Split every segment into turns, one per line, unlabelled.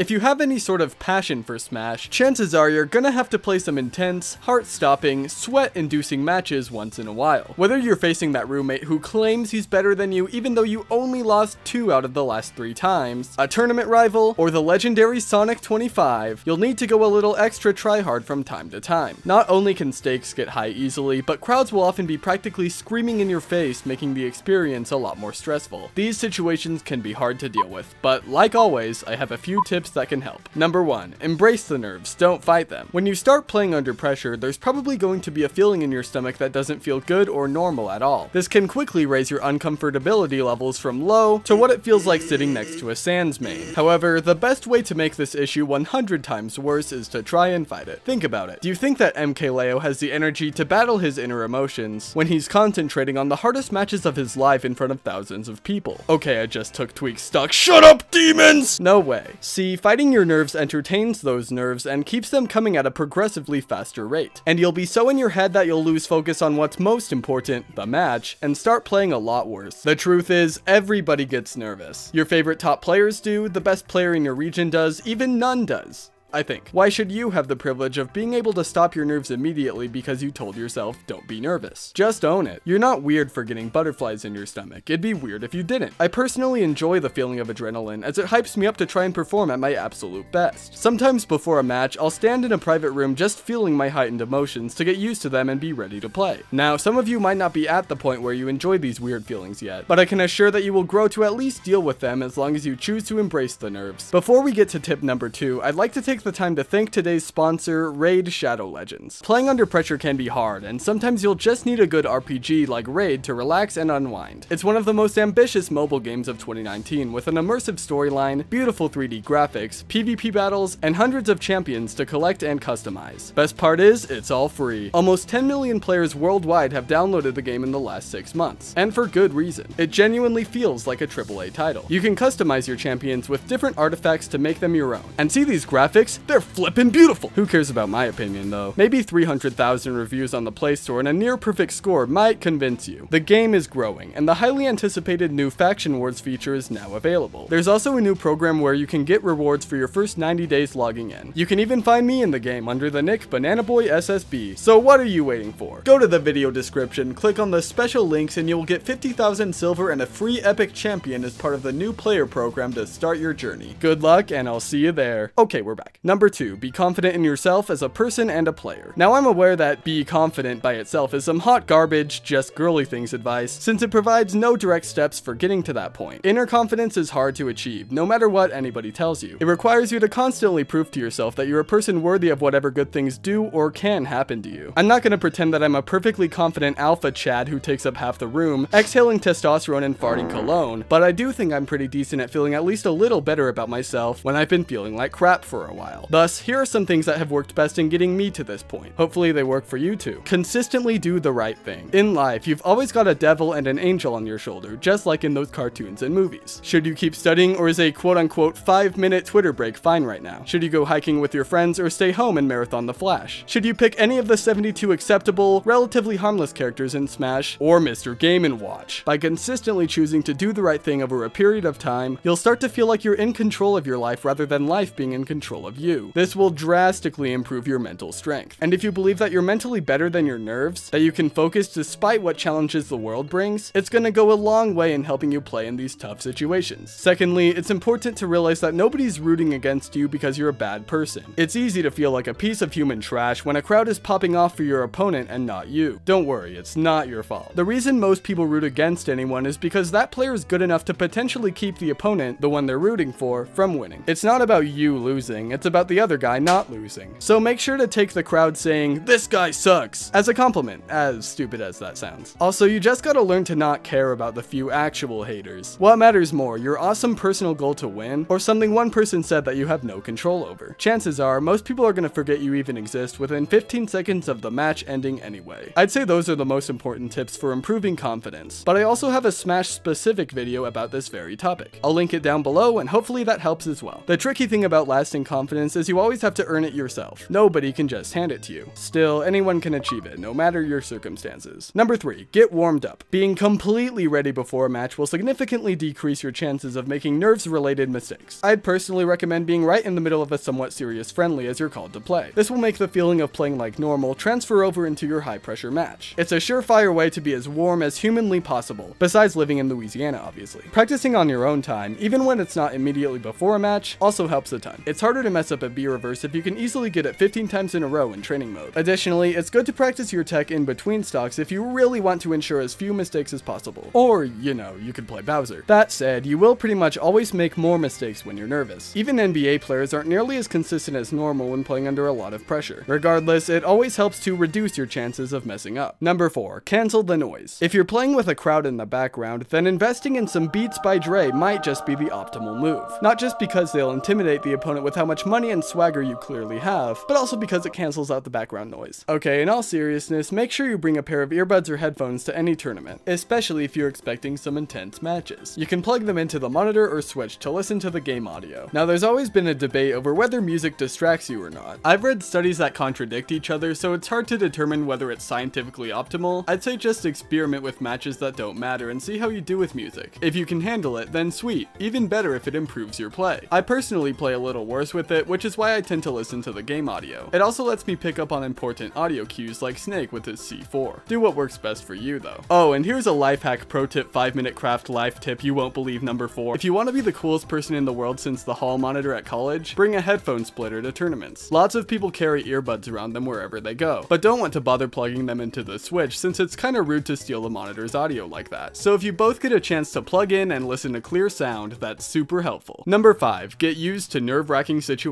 If you have any sort of passion for Smash, chances are you're gonna have to play some intense, heart-stopping, sweat-inducing matches once in a while. Whether you're facing that roommate who claims he's better than you even though you only lost two out of the last three times, a tournament rival, or the legendary Sonic 25, you'll need to go a little extra try-hard from time to time. Not only can stakes get high easily, but crowds will often be practically screaming in your face, making the experience a lot more stressful. These situations can be hard to deal with, but like always, I have a few tips that can help. Number 1. Embrace the nerves, don't fight them. When you start playing under pressure, there's probably going to be a feeling in your stomach that doesn't feel good or normal at all. This can quickly raise your uncomfortability levels from low to what it feels like sitting next to a Sans main. However, the best way to make this issue 100 times worse is to try and fight it. Think about it. Do you think that MKLeo has the energy to battle his inner emotions when he's concentrating on the hardest matches of his life in front of thousands of people? Okay, I just took Tweek's stock. Shut up, demons! No way. See, fighting your nerves entertains those nerves and keeps them coming at a progressively faster rate. And you'll be so in your head that you'll lose focus on what's most important, the match, and start playing a lot worse. The truth is, everybody gets nervous. Your favorite top players do, the best player in your region does, even none does. I think. Why should you have the privilege of being able to stop your nerves immediately because you told yourself, don't be nervous? Just own it. You're not weird for getting butterflies in your stomach. It'd be weird if you didn't. I personally enjoy the feeling of adrenaline as it hypes me up to try and perform at my absolute best. Sometimes before a match, I'll stand in a private room just feeling my heightened emotions to get used to them and be ready to play. Now, some of you might not be at the point where you enjoy these weird feelings yet, but I can assure that you will grow to at least deal with them as long as you choose to embrace the nerves. Before we get to tip number two, I'd like to take the time to thank today's sponsor, Raid Shadow Legends. Playing under pressure can be hard, and sometimes you'll just need a good RPG like Raid to relax and unwind. It's one of the most ambitious mobile games of 2019, with an immersive storyline, beautiful 3D graphics, PvP battles, and hundreds of champions to collect and customize. Best part is, it's all free. Almost 10 million players worldwide have downloaded the game in the last 6 months, and for good reason. It genuinely feels like a AAA title. You can customize your champions with different artifacts to make them your own. And see these graphics? They're flippin' beautiful. Who cares about my opinion though? Maybe 300,000 reviews on the Play Store and a near perfect score might convince you. The game is growing, and the highly anticipated new Faction Wars feature is now available. There's also a new program where you can get rewards for your first 90 days logging in. You can even find me in the game under the nick Banana Boy SSB. So what are you waiting for? Go to the video description, click on the special links, and you'll get 50,000 silver and a free epic champion as part of the new player program to start your journey. Good luck, and I'll see you there. Okay, we're back. Number two, be confident in yourself as a person and a player. Now I'm aware that be confident by itself is some hot garbage, just girly things advice, since it provides no direct steps for getting to that point. Inner confidence is hard to achieve, no matter what anybody tells you. It requires you to constantly prove to yourself that you're a person worthy of whatever good things do or can happen to you. I'm not gonna pretend that I'm a perfectly confident alpha chad who takes up half the room, exhaling testosterone and farting cologne, but I do think I'm pretty decent at feeling at least a little better about myself when I've been feeling like crap for a while. Thus, here are some things that have worked best in getting me to this point. Hopefully they work for you too. Consistently do the right thing. In life, you've always got a devil and an angel on your shoulder, just like in those cartoons and movies. Should you keep studying or is a quote unquote 5 minute Twitter break fine right now? Should you go hiking with your friends or stay home and marathon the Flash? Should you pick any of the 72 acceptable, relatively harmless characters in Smash or Mr. Game & Watch? By consistently choosing to do the right thing over a period of time, you'll start to feel like you're in control of your life rather than life being in control of you. This will drastically improve your mental strength. And if you believe that you're mentally better than your nerves, that you can focus despite what challenges the world brings, it's gonna go a long way in helping you play in these tough situations. Secondly, it's important to realize that nobody's rooting against you because you're a bad person. It's easy to feel like a piece of human trash when a crowd is popping off for your opponent and not you. Don't worry, it's not your fault. The reason most people root against anyone is because that player is good enough to potentially keep the opponent, the one they're rooting for, from winning. It's not about you losing, it's about the other guy not losing. So make sure to take the crowd saying, this guy sucks, as a compliment, as stupid as that sounds. Also, you just gotta learn to not care about the few actual haters. What matters more, your awesome personal goal to win, or something one person said that you have no control over? Chances are, most people are gonna forget you even exist within 15 seconds of the match ending anyway. I'd say those are the most important tips for improving confidence, but I also have a Smash specific video about this very topic. I'll link it down below and hopefully that helps as well. The tricky thing about lasting confidence confidence is you always have to earn it yourself. Nobody can just hand it to you. Still, anyone can achieve it, no matter your circumstances. Number 3. Get warmed up. Being completely ready before a match will significantly decrease your chances of making nerves-related mistakes. I'd personally recommend being right in the middle of a somewhat serious friendly as you're called to play. This will make the feeling of playing like normal transfer over into your high-pressure match. It's a surefire way to be as warm as humanly possible, besides living in Louisiana obviously. Practicing on your own time, even when it's not immediately before a match, also helps a ton. It's harder to mess up a B reverse if you can easily get it 15 times in a row in training mode. Additionally, it's good to practice your tech in between stocks if you really want to ensure as few mistakes as possible. Or, you know, you could play Bowser. That said, you will pretty much always make more mistakes when you're nervous. Even NBA players aren't nearly as consistent as normal when playing under a lot of pressure. Regardless, it always helps to reduce your chances of messing up. Number 4. Cancel the noise. If you're playing with a crowd in the background, then investing in some Beats by Dre might just be the optimal move. Not just because they'll intimidate the opponent with how much money and swagger you clearly have, but also because it cancels out the background noise. Okay, in all seriousness, make sure you bring a pair of earbuds or headphones to any tournament, especially if you're expecting some intense matches. You can plug them into the monitor or switch to listen to the game audio. Now there's always been a debate over whether music distracts you or not. I've read studies that contradict each other, so it's hard to determine whether it's scientifically optimal. I'd say just experiment with matches that don't matter and see how you do with music. If you can handle it, then sweet. Even better if it improves your play. I personally play a little worse with it, which is why I tend to listen to the game audio. It also lets me pick up on important audio cues like Snake with his C4. Do what works best for you though. Oh, and here's a life hack pro tip 5 minute craft life tip you won't believe number 4. If you want to be the coolest person in the world since the hall monitor at college, bring a headphone splitter to tournaments. Lots of people carry earbuds around them wherever they go, but don't want to bother plugging them into the switch since it's kinda rude to steal the monitor's audio like that. So if you both get a chance to plug in and listen to clear sound, that's super helpful. Number 5. Get used to nerve-wracking situations.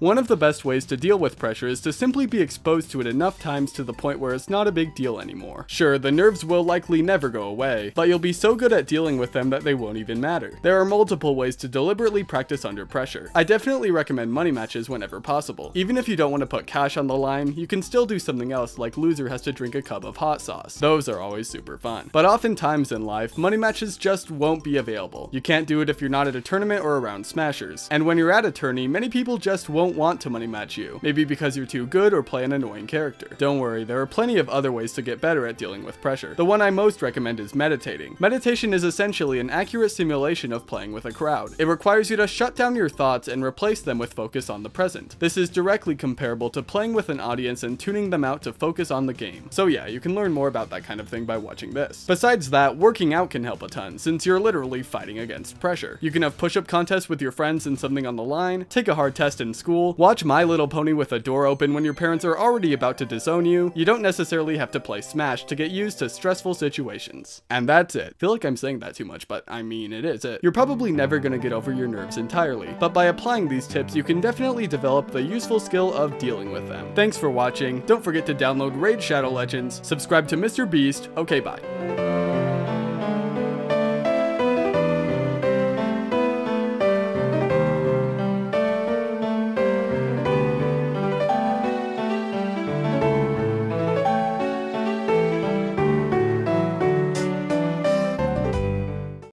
One of the best ways to deal with pressure is to simply be exposed to it enough times to the point where it's not a big deal anymore. Sure, the nerves will likely never go away, but you'll be so good at dealing with them that they won't even matter. There are multiple ways to deliberately practice under pressure. I definitely recommend money matches whenever possible. Even if you don't want to put cash on the line, you can still do something else like loser has to drink a cup of hot sauce. Those are always super fun. But oftentimes in life, money matches just won't be available. You can't do it if you're not at a tournament or around smashers. And when you're at a tourney, many people just won't want to money match you. Maybe because you're too good or play an annoying character. Don't worry, there are plenty of other ways to get better at dealing with pressure. The one I most recommend is meditating. Meditation is essentially an accurate simulation of playing with a crowd. It requires you to shut down your thoughts and replace them with focus on the present. This is directly comparable to playing with an audience and tuning them out to focus on the game. So yeah, you can learn more about that kind of thing by watching this. Besides that, working out can help a ton, since you're literally fighting against pressure. You can have push-up contests with your friends and something on the line, take a hard test in school, watch My Little Pony with a door open when your parents are already about to disown you. You don't necessarily have to play Smash to get used to stressful situations. And that's it. I feel like I'm saying that too much, but I mean it is it. You're probably never gonna get over your nerves entirely, but by applying these tips, you can definitely develop the useful skill of dealing with them. Thanks for watching. Don't forget to download Raid Shadow Legends, subscribe to Mr. Beast. Okay, bye.